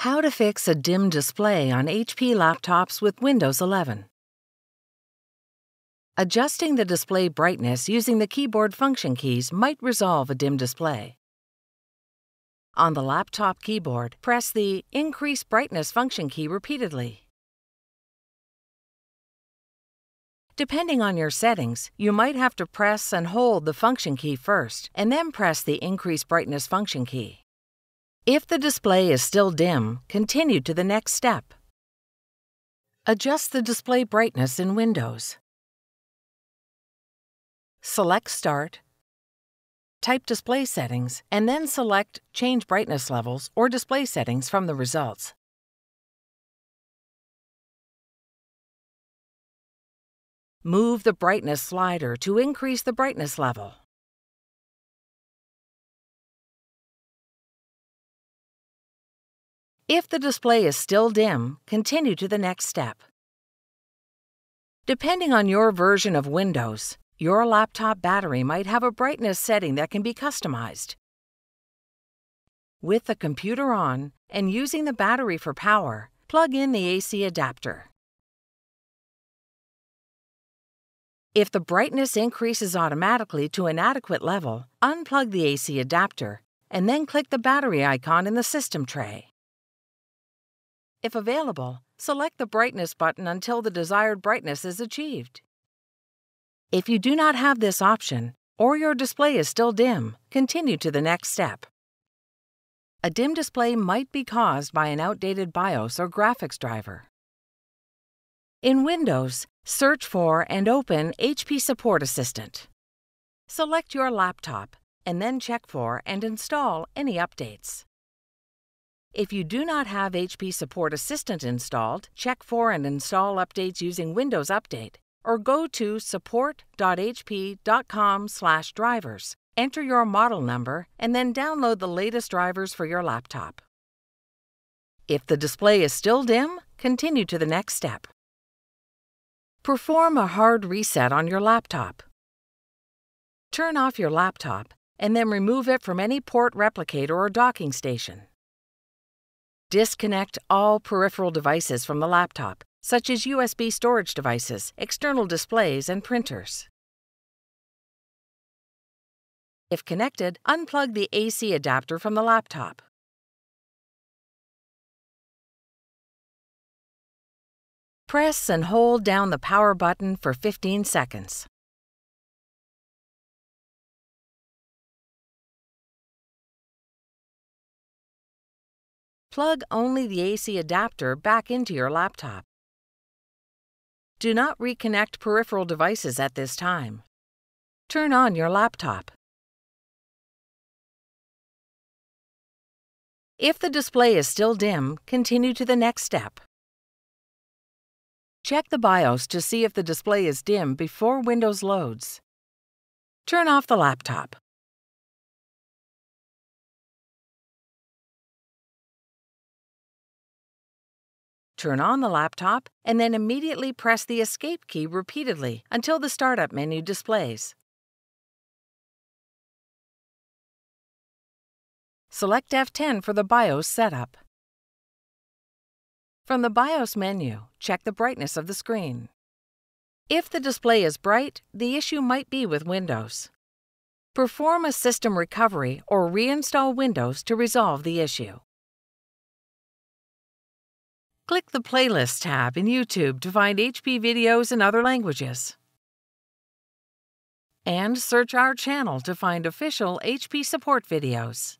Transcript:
How to fix a dim display on HP laptops with Windows 11. Adjusting the display brightness using the keyboard function keys might resolve a dim display. On the laptop keyboard, press the Increase Brightness function key repeatedly. Depending on your settings, you might have to press and hold the function key first, and then press the Increase Brightness function key. If the display is still dim, continue to the next step. Adjust the display brightness in Windows. Select Start, type Display Settings, and then select Change Brightness Levels or Display Settings from the results. Move the brightness slider to increase the brightness level. If the display is still dim, continue to the next step. Depending on your version of Windows, your laptop battery might have a brightness setting that can be customized. With the computer on and using the battery for power, plug in the AC adapter. If the brightness increases automatically to an adequate level, unplug the AC adapter and then click the battery icon in the system tray. If available, select the Brightness button until the desired brightness is achieved. If you do not have this option, or your display is still dim, continue to the next step. A dim display might be caused by an outdated BIOS or graphics driver. In Windows, search for and open HP Support Assistant. Select your laptop and then check for and install any updates. If you do not have HP Support Assistant installed, check for and install updates using Windows Update or go to support.hp.com/drivers. Enter your model number and then download the latest drivers for your laptop. If the display is still dim, continue to the next step. Perform a hard reset on your laptop. Turn off your laptop and then remove it from any port replicator or docking station. Disconnect all peripheral devices from the laptop, such as USB storage devices, external displays, and printers. If connected, unplug the AC adapter from the laptop. Press and hold down the power button for 15 seconds. Plug only the AC adapter back into your laptop. Do not reconnect peripheral devices at this time. Turn on your laptop. If the display is still dim, continue to the next step. Check the BIOS to see if the display is dim before Windows loads. Turn off the laptop. Turn on the laptop and then immediately press the Escape key repeatedly until the startup menu displays. Select F10 for the BIOS setup. From the BIOS menu, check the brightness of the screen. If the display is bright, the issue might be with Windows. Perform a system recovery or reinstall Windows to resolve the issue. Click the Playlist tab in YouTube to find HP videos in other languages. And search our channel to find official HP support videos.